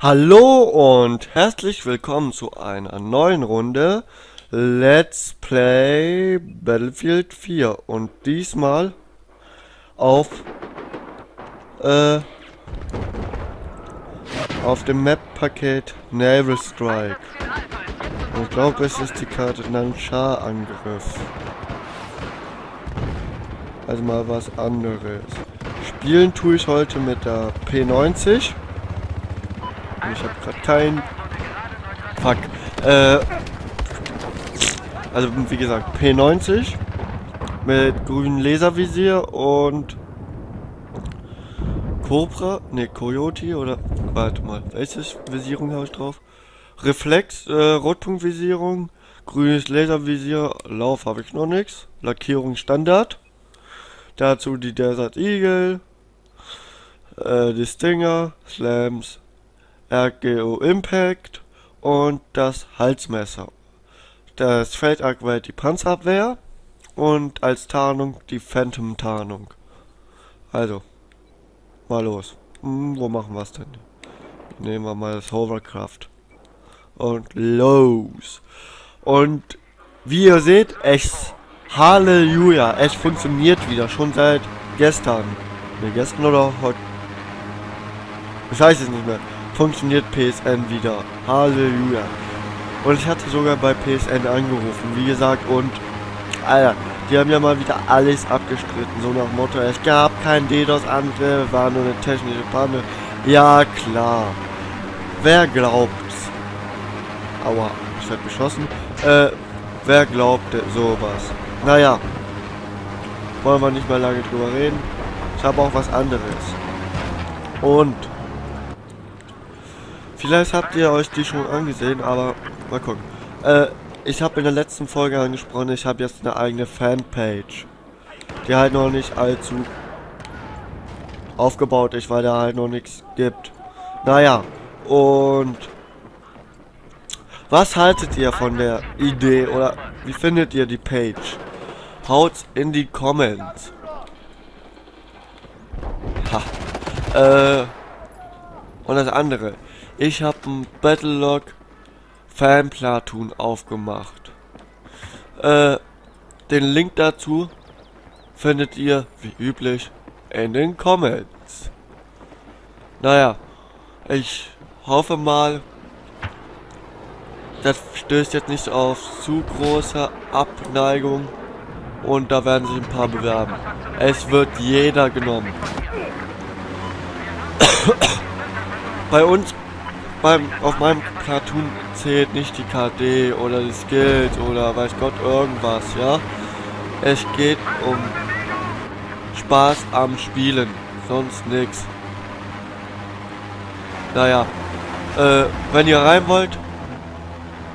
Hallo und herzlich willkommen zu einer neuen Runde Let's Play Battlefield 4 und diesmal auf äh, auf dem Map-Paket Naval Strike. Ich glaube, es ist die Karte Nanchar-Angriff. Also mal was anderes. Spielen tue ich heute mit der P90. Ich habe gerade kein... Fuck. Äh... Also wie gesagt, P90 mit grünem Laservisier und Cobra, ne, Coyote oder warte mal, welche Visierung habe ich drauf? Reflex, äh, Rotpunktvisierung, grünes Laservisier, Lauf habe ich noch nichts, Lackierung Standard. Dazu die Desert Eagle, äh, die Stinger, Slams, RGO Impact und das Halsmesser. Das Feldargument die Panzerabwehr und als Tarnung die Phantom Tarnung. Also, mal los. Hm, wo machen wir es denn? Nehmen wir mal das Hovercraft. Und los. Und wie ihr seht, es Halleluja, es funktioniert wieder, schon seit gestern. Ne, gestern oder heute? Ich weiß es nicht mehr. Funktioniert PSN wieder. Halleluja. Und ich hatte sogar bei PSN angerufen, wie gesagt, und Alter, die haben ja mal wieder alles abgestritten, so nach Motto, es gab kein DDoS-Angriff, war nur eine technische Panne. Ja, klar. Wer glaubt's? Aua, ich werde beschossen. Äh, wer glaubt sowas? Naja. Wollen wir nicht mal lange drüber reden. Ich habe auch was anderes. Und vielleicht habt ihr euch die schon angesehen, aber mal gucken. Äh, ich habe in der letzten Folge angesprochen, ich habe jetzt eine eigene Fanpage. Die halt noch nicht allzu aufgebaut ist, weil da halt noch nichts gibt. Naja, und was haltet ihr von der Idee oder wie findet ihr die Page? Haut's in die Comments. Ha. Äh. Und das andere. Ich habe ein Battlelog Fanplatoon aufgemacht. Äh, den Link dazu findet ihr, wie üblich, in den Comments. Naja, ich hoffe mal, das stößt jetzt nicht auf zu große Abneigung und da werden sich ein paar bewerben. Es wird jeder genommen. Bei uns, beim, auf meinem Cartoon zählt nicht die KD oder die Skills oder weiß Gott irgendwas, ja. Es geht um Spaß am Spielen, sonst nichts. Naja, äh, wenn ihr rein wollt,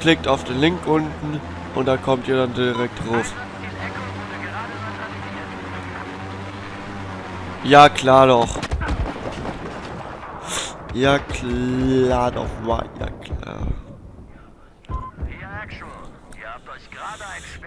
klickt auf den Link unten und da kommt ihr dann direkt drauf. Ja, klar doch. Ja, klar doch, war ja klar.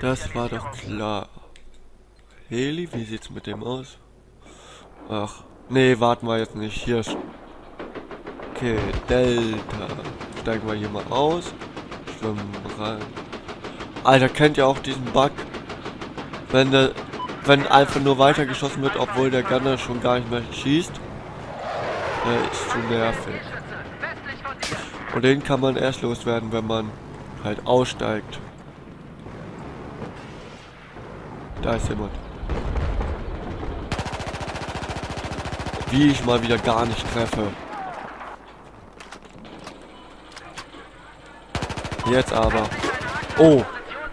Das war doch klar. Heli, wie sieht's mit dem aus? Ach, nee, warten wir jetzt nicht. Hier. Okay, Delta. Steigen wir hier mal aus. Schwimmen rein. Alter, kennt ihr auch diesen Bug? Wenn der wenn einfach nur weitergeschossen wird, obwohl der Gunner schon gar nicht mehr schießt. Äh, ist zu nervig. Und den kann man erst loswerden, wenn man halt aussteigt. Da ist jemand. Wie ich mal wieder gar nicht treffe. Jetzt aber. Oh,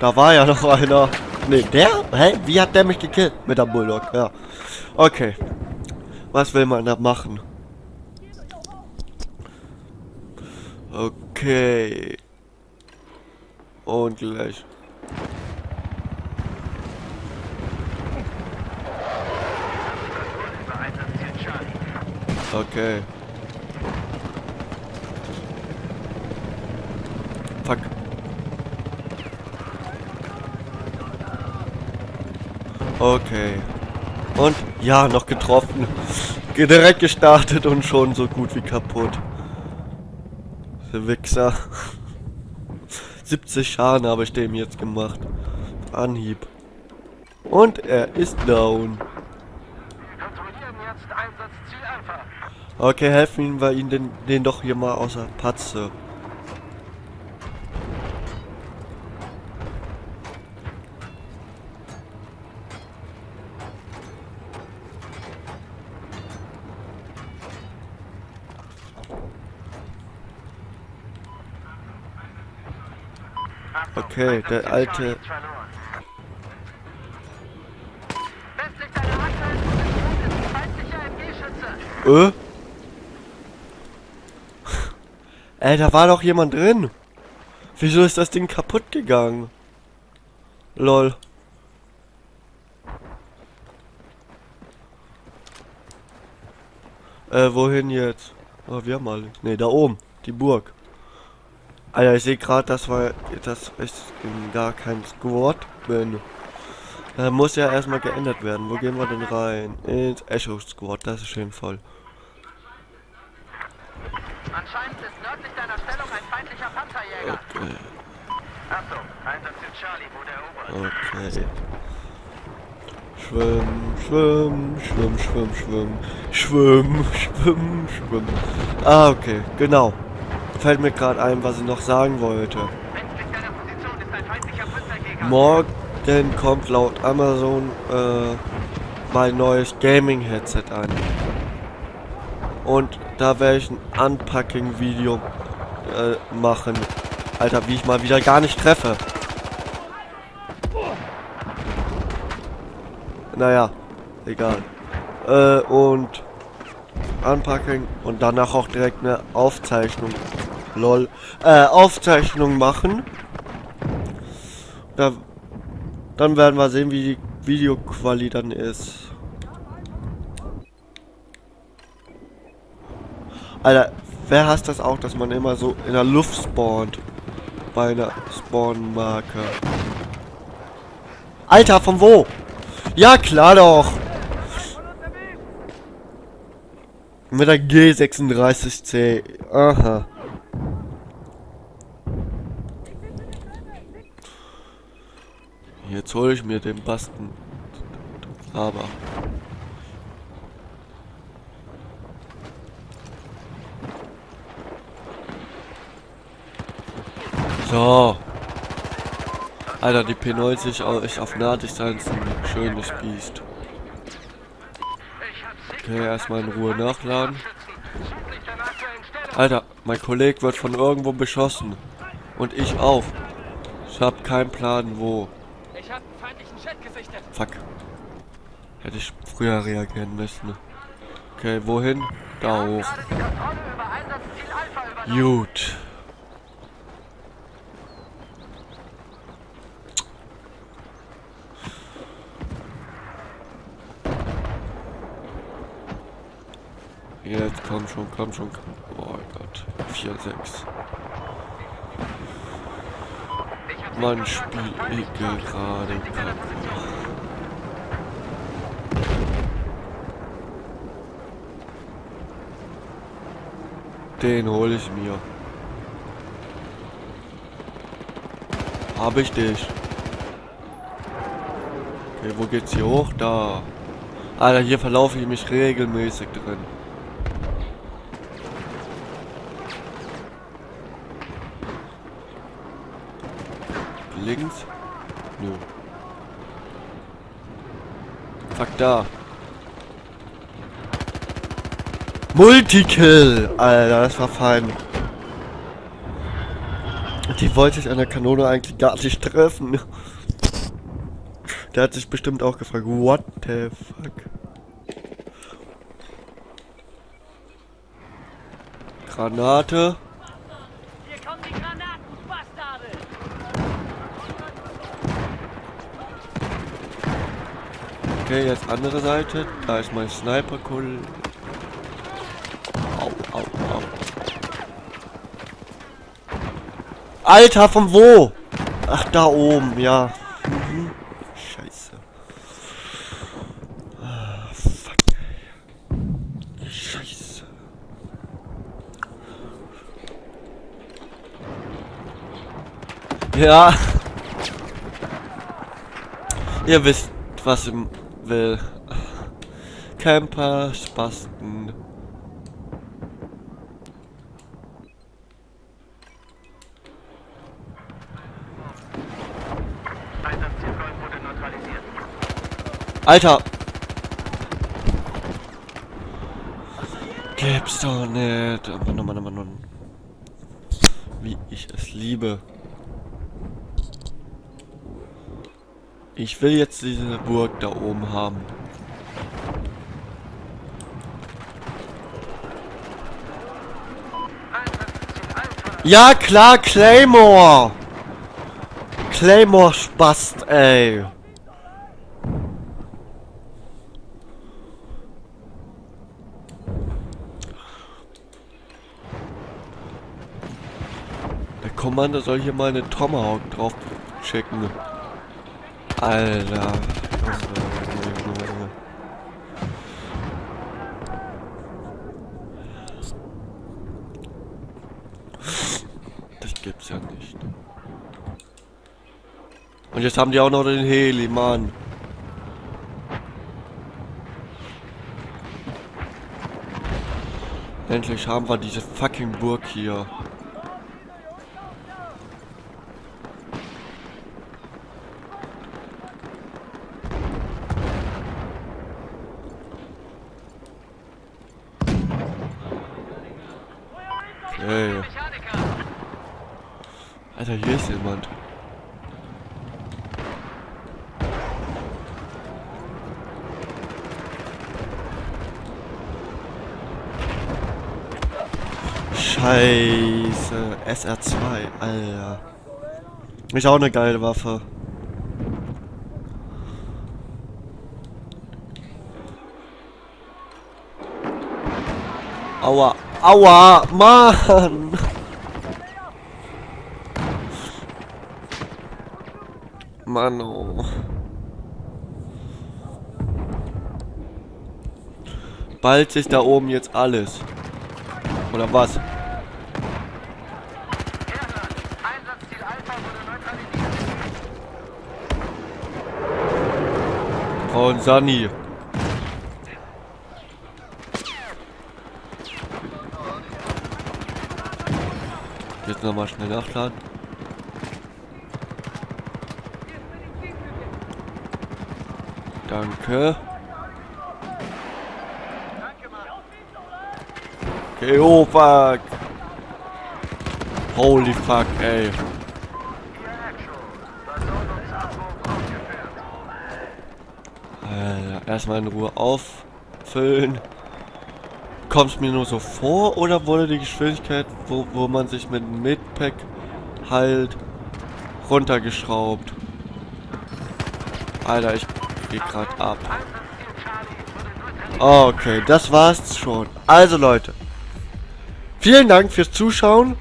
da war ja noch einer. Ne, der? Hä? Wie hat der mich gekillt? Mit der Bulldog, ja. Okay. Was will man da machen? Okay. Und gleich. Okay. Fuck. Okay. Und ja, noch getroffen. Direkt gestartet und schon so gut wie kaputt. Wichser. 70 Schaden habe ich dem jetzt gemacht. Anhieb. Und er ist down. Okay, helfen wir ihn den, den doch hier mal außer Patze. Okay, der alte... Äh? Ey, da war doch jemand drin. Wieso ist das Ding kaputt gegangen? Lol. Äh, wohin jetzt? Oh, wir haben alle. Ne, da oben. Die Burg. Alter, ich sehe gerade, dass, wir, dass ich gar kein Squad bin. Da muss ja erstmal geändert werden. Wo gehen wir denn rein? Ins Echo Squad, das ist schön voll. Anscheinend ist nördlich deiner Stellung ein feindlicher Panzerjäger. Okay. Achtung, Einsatz in Charlie, wo der Okay. Schwimm, schwimm, schwimm, schwimm, schwimm, schwimm, schwimm, schwimm. Ah, okay, genau. Fällt mir gerade ein, was ich noch sagen wollte. Morgen kommt laut Amazon äh, mein neues Gaming-Headset an. Und da werde ich ein Unpacking-Video äh, machen. Alter, wie ich mal wieder gar nicht treffe. Naja, egal. Äh, und Unpacking und danach auch direkt eine Aufzeichnung. Lol. Äh, Aufzeichnung machen. Da, dann werden wir sehen, wie die Videoqualität dann ist. Alter, wer hasst das auch, dass man immer so in der Luft spawnt? Bei einer Spawn-Marke. Alter, von wo? Ja, klar doch. Mit der G36C. Aha. Jetzt hole ich mir den Basten. Aber. So. Alter, die P90 ist auf Nahdistanz ein schönes Biest. Okay, erstmal in Ruhe nachladen. Alter, mein Kollege wird von irgendwo beschossen. Und ich auch. Ich hab keinen Plan wo. Fuck. Hätte ich früher reagieren müssen. Okay, wohin? Da hoch. Gut. Jetzt komm schon, komm schon. Oh Gott. 4, 6. Man spielt gerade Kacke. Den hole ich mir. Habe ich dich. Okay, wo geht's hier hoch? Da. Alter, hier verlaufe ich mich regelmäßig drin. links? Nö. Fuck da. Multikill! Alter, das war fein. Die wollte ich an der Kanone eigentlich gar nicht treffen. Der hat sich bestimmt auch gefragt, what the fuck? Granate. Okay, jetzt andere Seite. Da ist mein sniper Alter, von wo? Ach, da oben, ja. Mhm. Scheiße. Ah, fuck. Scheiße. Ja. Ihr wisst, was ich will. Camper, Spasten. Alter! Gibt's doch nicht. Oh Mann, oh Mann, oh Mann, Mann. Wie ich es liebe. Ich will jetzt diese Burg da oben haben. Ja, klar, Claymore! Claymore Spast, ey. Der Kommando soll hier mal eine Tomahawk drauf checken. Alter. Das gibt's ja nicht. Und jetzt haben die auch noch den Heli, Mann. Endlich haben wir diese fucking Burg hier. Mechaniker. Alter, hier ist jemand. Scheiße. SR2, Alter. Ist auch eine geile Waffe. Aua. Aua, Mann. Mann, oh. Bald ist da oben jetzt alles. Oder was? Frau und Sani. Jetzt nochmal schnell nachladen. Danke. Okay, oh fuck. Holy fuck, ey. Alter, erstmal in Ruhe auffüllen. Kommt mir nur so vor oder wurde die Geschwindigkeit, wo, wo man sich mit Midpack halt runtergeschraubt? Alter, ich geh grad ab. Okay, das war's schon. Also Leute, vielen Dank fürs Zuschauen.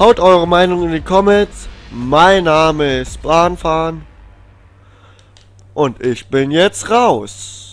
Haut eure Meinung in die Comments. Mein Name ist Bahnfahren. Und ich bin jetzt raus.